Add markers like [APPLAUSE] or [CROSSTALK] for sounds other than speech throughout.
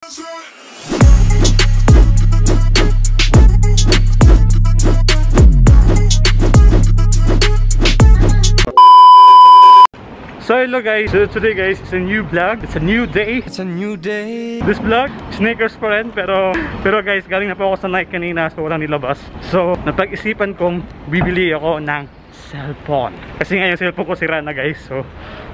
So hello guys, so today guys, it's a new vlog, it's a new day It's a new day. This vlog, sneakers pa rin pero Pero guys, galing na po ako sa Nike kanina so walang nilabas So, napag-isipan kong bibili ako ng cellphone. Kasi nga yung cellphone ko sira na guys. So,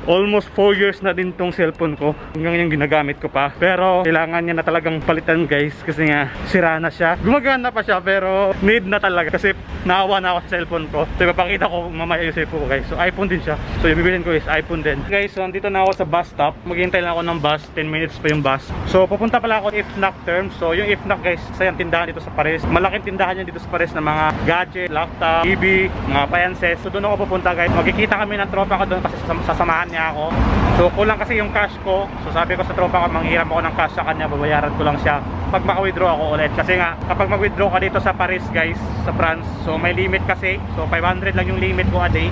almost 4 years na din tong cellphone ko. Hanggang ngayon ginagamit ko pa. Pero, kailangan niya na talagang palitan guys. Kasi nga, sira na siya. Gumagana pa siya pero need na talaga. Kasi naawa na ako sa cellphone ko. So, ipapakita ko mamaya yung cellphone ko guys. So, iPhone din siya. So, yung bibilin ko is iPhone din. Guys, so nandito na ako sa bus stop. Maghihintay lang ako ng bus. 10 minutes pa yung bus. So, pupunta pala ako FNAC term. So, yung FNAC guys, isa yung tindahan dito sa Paris Malaking tindahan yan dito sa Paris ng mga gadget, laptop, TV, mga appliances So, doon ako pupunta guys. Magkikita kami ng tropa ko doon kasi sasam- sasamahan niya ako. So, kulang kasi yung cash ko. So, sabi ko sa tropa ko, manghiram ako ng cash sa kanya. Babayaran ko lang siya. Pag maka-withdraw ako ulit. Kasi nga kapag mag-withdraw ka dito sa Paris guys sa France so may limit kasi. So 500 lang yung limit ko a day.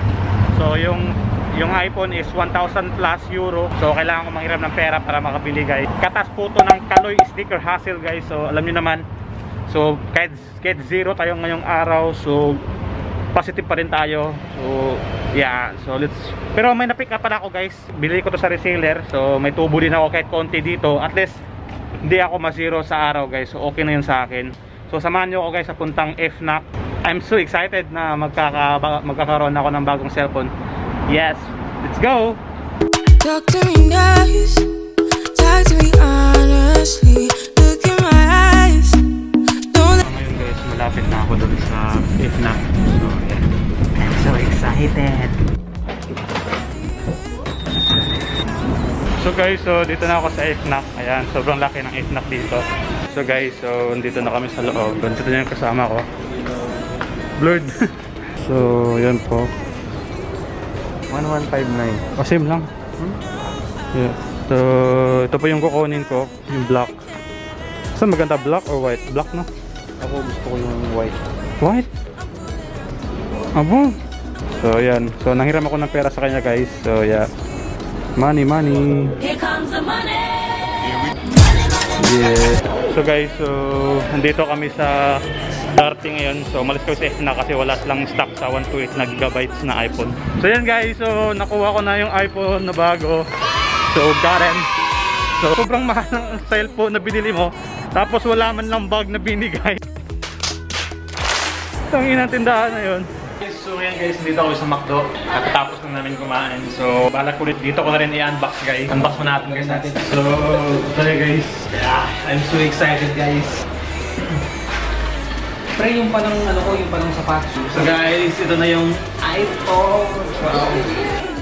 So yung yung iPhone is 1,000 plus euro. So kailangan ko manghiram ng pera para makabili guys. Katas po to ng Kaloy sticker hassle guys. So alam niyo naman. So kahit, kahit zero tayo ngayong araw. So positive pa rin tayo. So yeah so let's pero may na-pick up pala ako guys. Bili ko to sa reseller so may tubo din ako kahit konti dito. At least hindi ako ma-zero sa araw guys. So okay na yun sa akin. So samahan nyo ako guys sa puntang FNAC I'm so excited na magkaka magkakaroon ako ng bagong cellphone. Yes let's go! Talk to me nice, talk to me honestly. Look in my eyes. Don't let ngayon guys malapit na ako doon sa FNAC excited So guys, so dito na ako sa FNAC. Ayan, sobrang laki ng FNAC dito. So guys, so dito na kami sa loob. Dito na yung kasama ko. Blurred. [LAUGHS] so, yan po. 1159. O, same lang. Yeah. So, ito po yung kukunin ko. Yung black. Saan maganda? Black or white? Black, no? Ako gusto ko yung white. White? Abo. So, yan. So, nanghiram ako ng pera sa kanya, guys. So, yeah. Money, money. Here comes the money. Yeah. So guys, so nandito kami sa Darting ngayon. So umalis kami sa FNAC kasi wala silang stock sa 128 na gigabytes na iPhone. So yan guys, so nakuha ko na yung iPhone na bago. So him. So sobrang mahal ng cellphone na binili mo. Tapos wala man lang bag na binigay. Tangin [LAUGHS] ang tindahan na yun. So yan guys, dito ako sa McDo. Katapos na namin kumain. So balak ulit dito ko na rin i-unbox guys. Unbox mo natin guys natin. So, ito guys. Yeah, I'm so excited guys. Pre, yung panang ano ko, yung panang sapatos. So guys, ito na yung iPhone. Wow.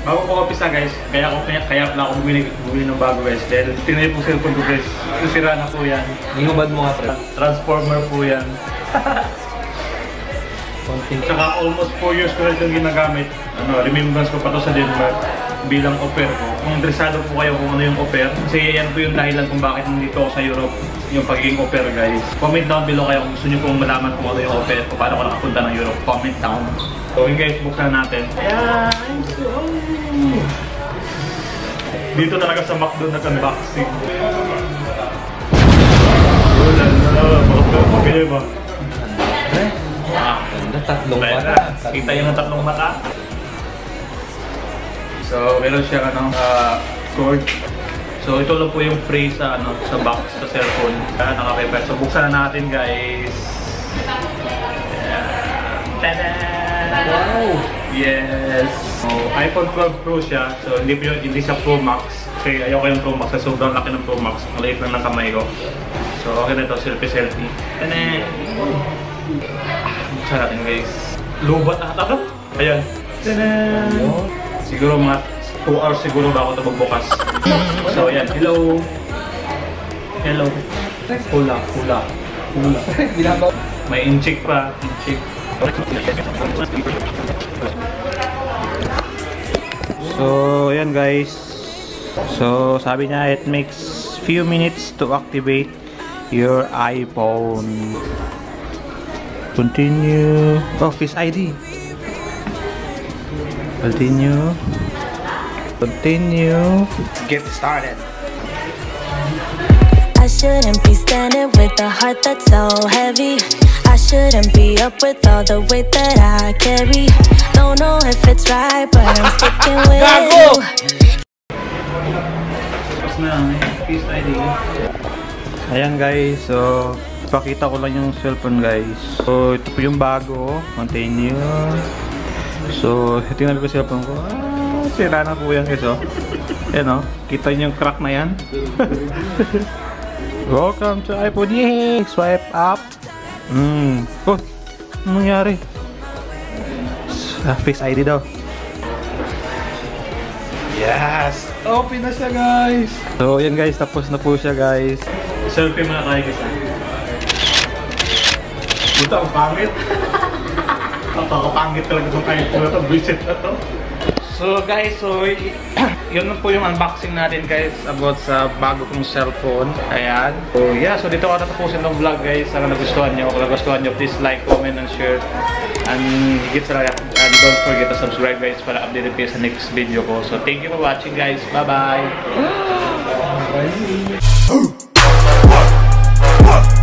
Bago ko umpisa guys, kaya ako kaya, kaya pala ako bumili, bumili ng bago guys. Dahil tinay po cellphone ko guys. Sira na po yan. Hingubad mo nga, pre. Transformer po yan. [LAUGHS] Konting. Tsaka almost 4 years ko na itong ginagamit. Ano, remembrance ko pa to sa Denmark bilang offer ko. Kung interesado po kayo kung ano yung offer, kasi yan po yung dahilan kung bakit nandito ako sa Europe yung pagiging offer guys. Comment down below kayo kung gusto nyo pong malaman kung ano yung offer kung paano ko nakapunta ng Europe. Comment down. So yun guys, buksan natin. Ayan! Dito talaga sa McDo nag-unboxing. Wala na, bakit ba? Pili ba? Ah, ganda, tatlong mata. Kita yung tatlong mata. So, meron siya ano, uh, cord. So, ito lang po yung free sa ano sa box sa cellphone. Kaya naka-paper. So, buksan na natin, guys. Yeah. Tada! Wow! Yes! So, iPhone 12 Pro siya. So, hindi, po yun, hindi siya Pro Max. Kasi ayoko yung Pro Max. Kasi sobrang laki ng Pro Max. Maliit lang ng kamay ko. So, okay na ito. Selfie-selfie. Tada! Buksan natin guys. Lubat na ata Ayan. Tada! Siguro mga 2 hours siguro bago ito magbukas. So ayan. Hello! Hello. Hula, hula. Hula. May inchik pa. Inchik. So, ayan guys. So, sabi niya it makes few minutes to activate your iPhone. Continue. Oh, Face ID. Continue. Continue. Get started. I shouldn't be standing with a heart that's so heavy. I shouldn't be up with all the weight that I carry. Don't know if it's right, but I'm sticking [LAUGHS] with you. Tapos na, may peace ID. Ayan guys, so pakita ko lang yung cellphone guys. So ito po yung bago, continue. So tingnan ko cellphone ko. Ah, sira na po yan guys oh. Ayan oh, kita niyo yung crack na yan. [LAUGHS] Welcome to iPhone. Yay! Swipe up. Mm. Oh, anong nangyari? Ah, Face ID daw. Yes! Open na siya guys! So yan guys, tapos na po siya guys. Selfie muna tayo guys Buta, ang pangit. [LAUGHS] ang pakapangit talaga itong kahit na to. Visit na to. So guys, so [CLEARS THROAT] yun po yung unboxing natin guys about sa bago kong cellphone. Ayan. So yeah, so dito ako tatapusin ng vlog guys. Sana nagustuhan nyo. Kung nagustuhan nyo, please like, comment, and share. And higit sa lahat, and don't forget to subscribe guys para updated kayo sa next video ko. So thank you for watching guys. Bye-bye! [GASPS] [GASPS]